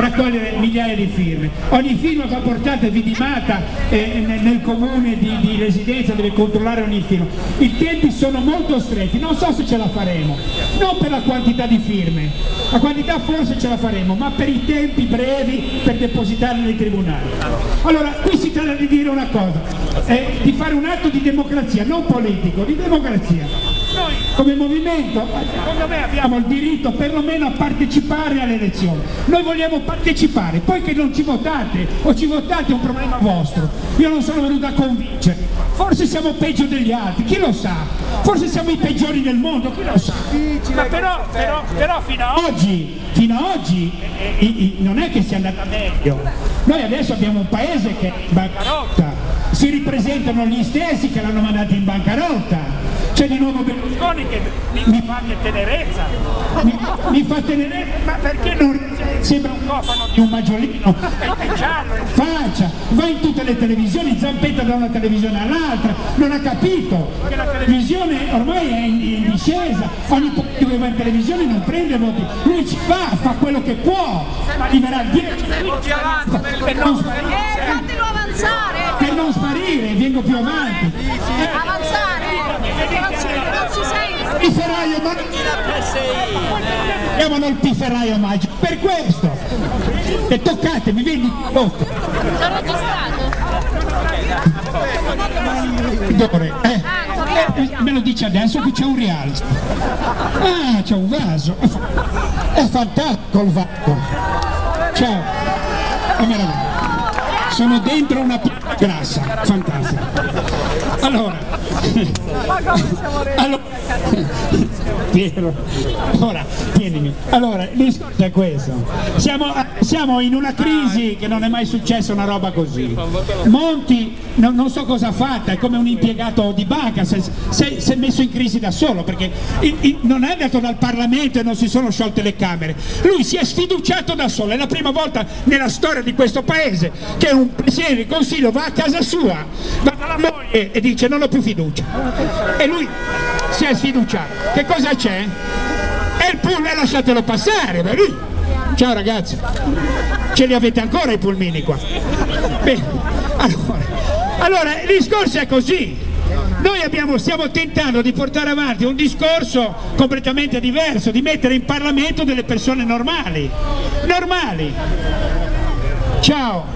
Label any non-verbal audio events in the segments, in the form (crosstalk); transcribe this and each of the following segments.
raccogliere migliaia di firme. Ogni firma va portata vidimata eh, nel, nel comune di, di residenza, deve controllare ogni firma. I tempi sono molto stretti, non so se ce la faremo, non per la quantità di firme, la quantità forse ce la faremo, ma per i tempi brevi per depositarli nei tribunali. Allora, qui si tratta di dire una cosa, eh, di fare un atto di democrazia, non politico, di democrazia. Come movimento, secondo me abbiamo il diritto perlomeno a partecipare alle elezioni. Noi vogliamo partecipare, poi che non ci votate o ci votate è un problema vostro. Io non sono venuto a convincere. Forse siamo peggio degli altri, chi lo sa? Forse siamo i peggiori del mondo, chi lo sa? Ma però, però, però fino a oggi, fino a oggi eh, eh, non è che sia andata meglio. Noi adesso abbiamo un paese che è in bancarotta, si ripresentano gli stessi che l'hanno mandato in bancarotta c'è di nuovo Berlusconi che mi, mi fa tenerezza, mi, mi, fa tenerezza, ma perché non sembra un cofano di un maggiolino, è giallo, in faccia, va in tutte le televisioni, zampetta da una televisione all'altra, non ha capito che la televisione ormai è in, in discesa, ogni politico che va in televisione non prende voti, lui ci va, fa quello che può, arriverà al 10 per non sparire, per non sparire, vengo più avanti. Avanzare! Pifferaio ma chiamano il pifferaio magico per questo. E toccatemi vedi registrato Dore, eh, eh, me lo dice adesso che c'è un rialzo. Ah c'è un vaso. È fantastico il vaso. Ciao. È meraviglioso sono dentro una grassa fantastica allora allora, Piero, ora tienimi. Allora, il discorso è questo. Siamo, siamo, in una crisi che non è mai successa una roba così. Monti no, non so cosa ha fatto, è come un impiegato di banca, si è messo in crisi da solo perché il, il, non è andato dal Parlamento e non si sono sciolte le Camere. Lui si è sfiduciato da solo, è la prima volta nella storia di questo paese che un Presidente del Consiglio va a casa sua, va dalla moglie e dice non ho più fiducia e lui si è sfiduciato. Che cosa c'è? E il pullman lasciatelo passare, lui. Ciao ragazzi, ce li avete ancora i pulmini qua? Bene, allora, allora il discorso è così. Noi abbiamo, stiamo tentando di portare avanti un discorso completamente diverso, di mettere in Parlamento delle persone normali. Normali. Ciao.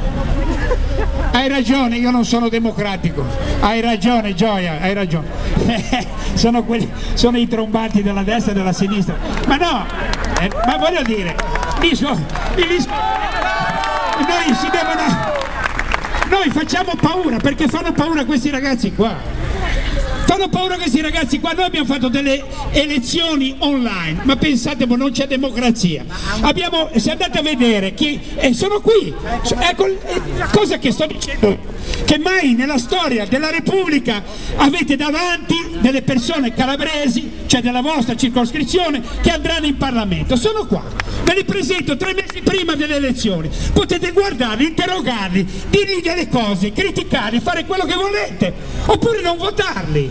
Hai ragione, io non sono democratico. Hai ragione, Gioia, hai ragione. (laughs) sono, quelli, sono i trombati della destra e della sinistra. Ma no, eh, ma voglio dire, disco, disco, noi si devono... Noi facciamo paura perché fanno paura questi ragazzi qua. Fanno paura questi ragazzi qua, noi abbiamo fatto delle elezioni online, ma pensate, ma non c'è democrazia. Abbiamo, se andate a vedere, chi, eh, sono qui, ecco la cosa che sto dicendo, che mai nella storia della Repubblica avete davanti delle persone calabresi, cioè della vostra circoscrizione, che andranno in Parlamento. Sono qua, ve li presento tre mesi prima delle elezioni, potete guardarli, interrogarli, dirgli delle cose, criticarli, fare quello che volete, oppure non votarli.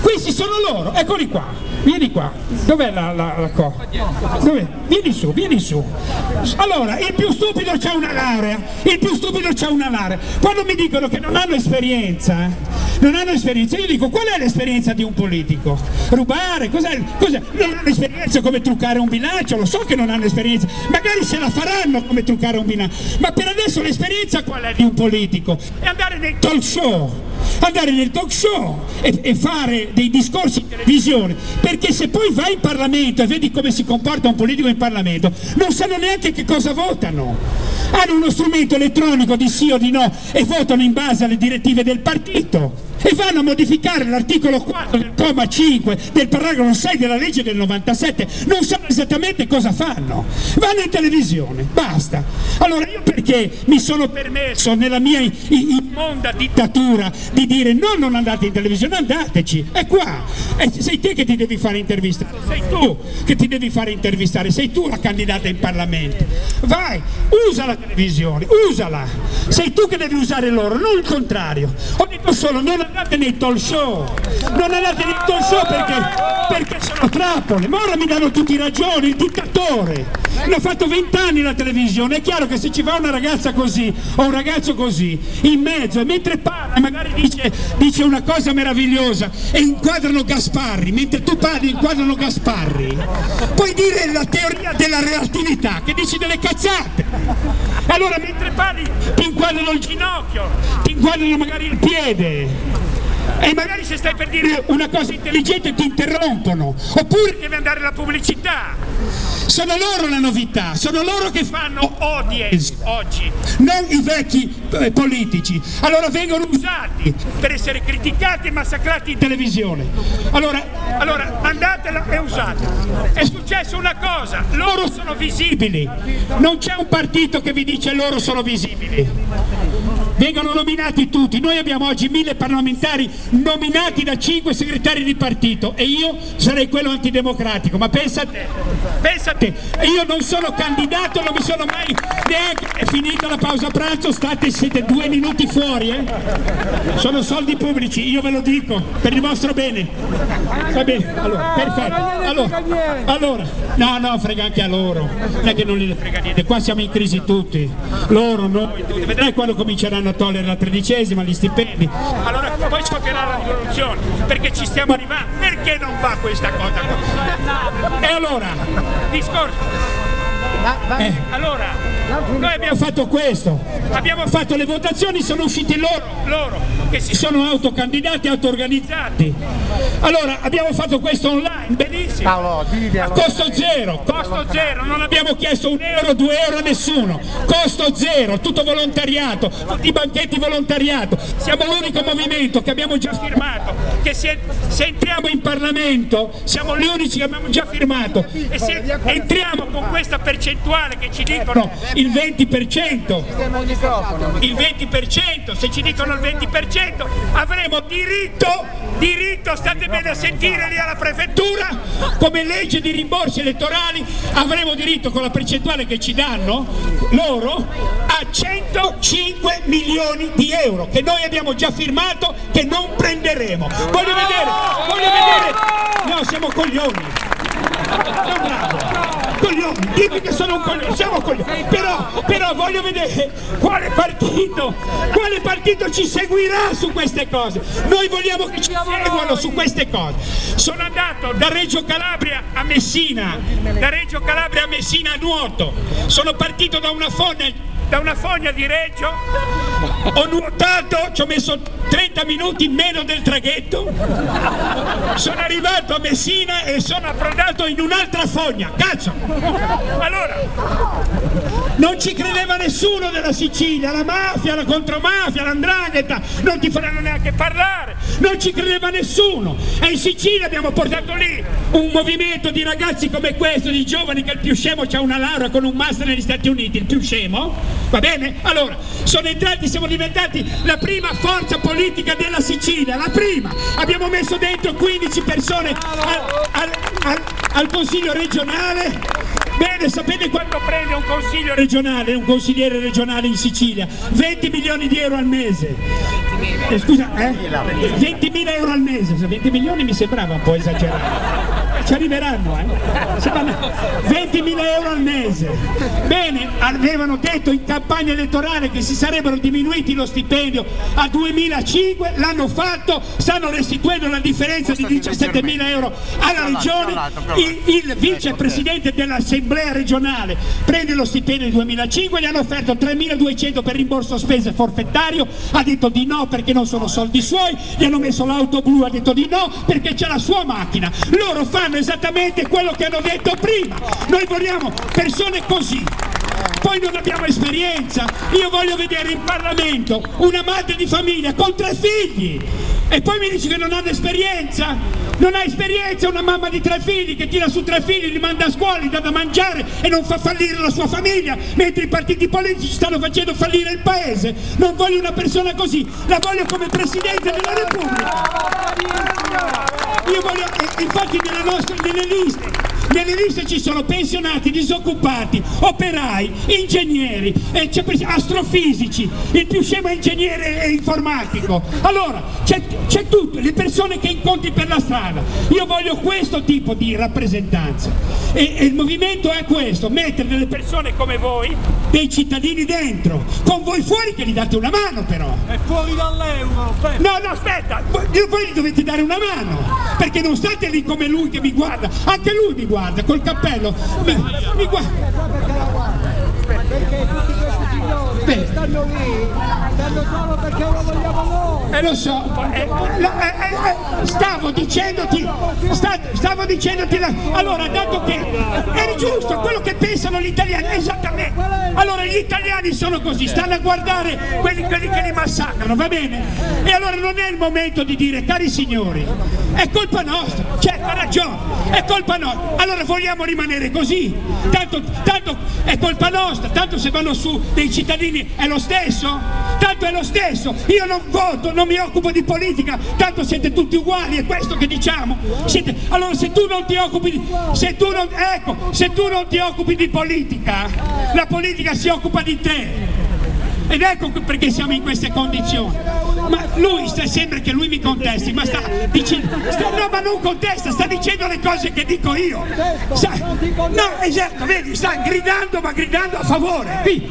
Questi sono loro, eccoli qua, vieni qua, dov'è la, la, la co? Dov'è? Vieni su, vieni su. Allora, il più stupido c'ha una laurea, il più stupido c'ha una laurea. Quando mi dicono che non hanno esperienza, non hanno esperienza, io dico qual è l'esperienza di un politico? Rubare, cos'è? Cos non hanno esperienza come truccare un bilancio, lo so che non hanno esperienza, magari se la faranno come truccare un bilancio, ma per adesso l'esperienza qual è di un politico? È andare nei talk show andare nel talk show e, e, fare dei discorsi in televisione, perché se poi vai in Parlamento e vedi come si comporta un politico in Parlamento, non sanno neanche che cosa votano. Hanno uno strumento elettronico di sì o di no e votano in base alle direttive del partito e vanno a modificare l'articolo 4 del comma 5 del paragrafo 6 della legge del 97 non sanno esattamente cosa fanno. Vanno in televisione, basta. Allora io perché mi sono permesso nella mia immonda dittatura di dire no non andate in televisione andateci, è qua. E sei te che ti devi fare intervistare. Sei tu che ti devi fare intervistare. Sei tu la candidata in Parlamento. Vai, usa la televisione usala, sei tu che devi usare loro non il contrario. Ho detto solo non andate nei talk show, non andate nei talk show perché, perché sono trappole, ma ora mi danno tutti ragioni, il dittatore, L'ho fatto vent'anni la televisione, è chiaro che se ci va una ragazza così o un ragazzo così in mezzo e mentre parla magari dice, dice una cosa meravigliosa e inquadrano Gasparri, mentre tu parli inquadrano Gasparri, puoi dire la teoria della relatività che dici delle cazzate. Allora mentre parli ti inquadrano il ginocchio, ti inquadrano magari il piede e magari se stai per dire una cosa intelligente ti interrompono. Oppure deve andare la pubblicità. Sono loro la novità sono loro che fanno audience oggi. non i vecchi eh, politici. Allora vengono usati per essere criticati e massacrati in televisione. Allora, allora andatela e usatela. È successa una cosa loro sono visibili. Non c'è un partito che vi dice loro sono visibili vengono nominati tutti. Noi abbiamo oggi mille parlamentari nominati da cinque segretari di partito e io sarei quello antidemocratico, ma pensa a te, pensa a te, io non sono candidato, non mi sono mai neanche, è finita la pausa pranzo, state, siete due minuti fuori, eh? sono soldi pubblici, io ve lo dico, per il vostro bene, va bene, allora, perfetto, allora, allora, no, no, frega anche a loro, non è che non li frega niente, qua siamo in crisi tutti, loro, noi, tutti, vedrai quando cominceranno a togliere la tredicesima, gli stipendi, allora poi scoppierà la rivoluzione, perché ci stiamo arrivando, perché non va questa cosa qua? E allora, discorso, eh, allora, noi abbiamo fatto questo, abbiamo fatto le votazioni, sono usciti loro, loro che si sono autocandidati, auto-organizzati. Allora, abbiamo fatto questo online, benissimo, a costo zero, costo zero, non abbiamo chiesto un euro, due euro a nessuno, costo zero, tutto volontariato, tutti i banchetti volontariato, siamo l'unico movimento che abbiamo già firmato, che se, se entriamo in Parlamento siamo gli unici che abbiamo già firmato. E se entriamo con questa percentuale che ci dicono il 20%, il 20%, se ci dicono il 20% avremo diritto, diritto, state bene a sentire lì alla prefettura, come legge di rimborsi elettorali avremo diritto con la percentuale che ci danno loro a 105 milioni di euro che noi abbiamo già firmato che non prenderemo. Voglio vedere, voglio vedere, no siamo coglioni, bravo dimmi che sono un coglione, siamo coglioni, però, però voglio vedere quale partito, quale partito ci seguirà su queste cose, noi vogliamo che ci seguano su queste cose. Sono andato da Reggio Calabria a Messina, da Reggio Calabria a Messina a nuoto, sono partito da una fogna da una fogna di Reggio, (laughs) ho nuotato, ci ho messo 30 minuti in meno del traghetto, sono arrivato a Messina e sono approdato in un'altra fogna, cazzo! Allora, non ci credeva nessuno della Sicilia, la mafia, la contromafia, l'andrangheta, non ti faranno neanche parlare, non ci credeva nessuno. E in Sicilia abbiamo portato lì un movimento di ragazzi come questo, di giovani che il più scemo ha una laurea con un master negli Stati Uniti, il più scemo, va bene? Allora, sono entrati, siamo diventati la prima forza politica della Sicilia, la prima, abbiamo messo dentro 15 persone al, al, al, al Consiglio regionale Bene, sapete quanto prende un consiglio regionale, un consigliere regionale in Sicilia? 20 milioni di euro al mese. Eh, scusa, eh? 20 mila euro al mese, 20 milioni mi sembrava un po' esagerato ci arriveranno, eh? 20 mila euro al mese. Bene, avevano detto in campagna elettorale che si sarebbero diminuiti lo stipendio a 2005, l'hanno fatto, stanno restituendo la differenza di 17 mila euro alla regione. Il, il vicepresidente dell'assemblea regionale prende lo stipendio di 2005, gli hanno offerto 3.200 per rimborso spese forfettario, ha detto di no perché non sono soldi suoi, gli hanno messo l'auto blu, ha detto di no perché c'è la sua macchina. Loro fanno fanno esattamente quello che hanno detto prima. Noi vogliamo persone così. Poi non abbiamo esperienza. Io voglio vedere in Parlamento una madre di famiglia con tre figli. E poi mi dici che non hanno esperienza? Non ha esperienza una mamma di tre figli che tira su tre figli, li manda a scuola, li dà da mangiare e non fa fallire la sua famiglia, mentre i partiti politici stanno facendo fallire il paese. Non voglio una persona così, la voglio come Presidente della Repubblica. Io voglio, infatti nelle nostre nelle liste nelle liste ci sono pensionati, disoccupati, operai, ingegneri, eh, astrofisici, il più scemo è ingegnere e informatico. Allora, c'è, tutto, le persone che incontri per la strada. Io voglio questo tipo di rappresentanza. E, e il movimento è questo, mettere delle persone come voi, dei cittadini dentro, con voi fuori che gli date una mano però. È fuori dall'euro! No, no, aspetta, voi, voi gli dovete dare una mano, perché non state lì come lui che mi guarda, anche lui mi guarda, col cappello, mi, mi guarda. Perché tutti questi signori Beh. stanno lì stanno solo perché lo vogliamo noi. Eh lo so, eh, eh, eh, eh, stavo dicendoti, sta- stavo dicendoti, la- allora dato che è giusto quello che pensano gli italiani, esattamente, allora gli italiani sono così, stanno a guardare quelli, quelli che li massacrano, va bene? E allora non è il momento di dire, cari signori, è colpa nostra, cioè ha ragione, è colpa nostra, allora vogliamo rimanere così, tanto, tanto è colpa nostra, tanto se vanno su dei cittadini è lo stesso, tanto è lo stesso, io non voto, non mi occupo di politica, tanto siete tutti uguali, è questo che diciamo. Siete- allora se tu non ti occupi di, se tu non, ecco, se tu non ti occupi di politica, la politica si occupa di te. Ed ecco perché siamo in queste condizioni. Lui sta, sembra che lui mi contesti, ma sta dicendo. sta- no, ma non contesta, sta dicendo le cose che dico io. Sa- no, esatto, vedi, sta gridando, ma gridando a favore. Qui.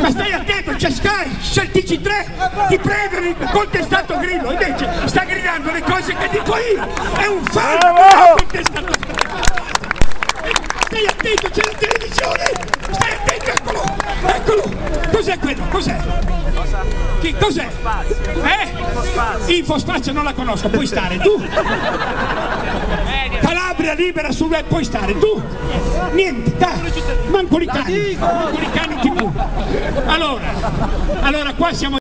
Ma stai attento, c'è Sky, c'è il TG3, ti prendono il contestato Grillo, invece sta gridando le cose che dico io. È un falso contestato. Stai attento, c'è la televisione! Stai attento, eccolo! Eccolo! Cos'è quello? Cos'è? Chi, cos'è? Eh? Infospazio non la conosco, puoi stare tu! Calabria libera sul web, puoi stare tu! Niente, dai! Manco i cani! Manco i cani tv! Allora, allora qua siamo